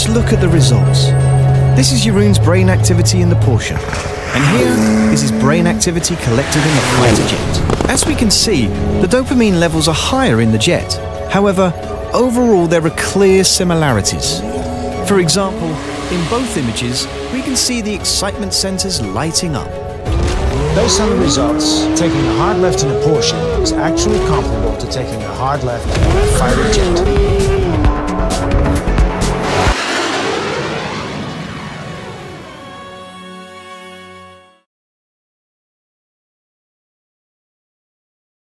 let's look at the results. This is Jeroen's brain activity in the Porsche. And here is his brain activity collected in the fighter jet. As we can see, the dopamine levels are higher in the jet. However, overall there are clear similarities. For example, in both images, we can see the excitement centers lighting up. Based on the results, taking a hard left in a Porsche is actually comparable to taking a hard left in a fighter jet.